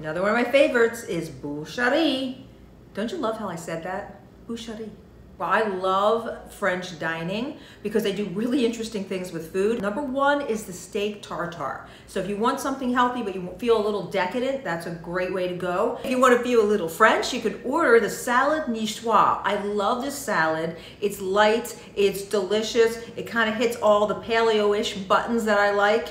Another one of my favorites is Boucherie. Don't you love how I said that? Boucherie. Well, I love French dining because they do really interesting things with food. Number one is the steak tartare. So if you want something healthy but you feel a little decadent, that's a great way to go. If you want to feel a little French, you could order the salad niçoise. I love this salad. It's light, it's delicious, it kind of hits all the paleo-ish buttons that I like.